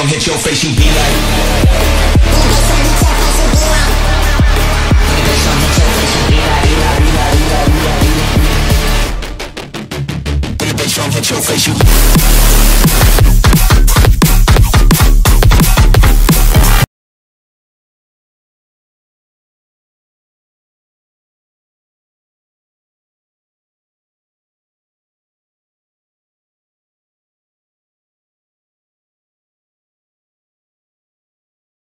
gon' hit your face, you be like. Hit your face, you.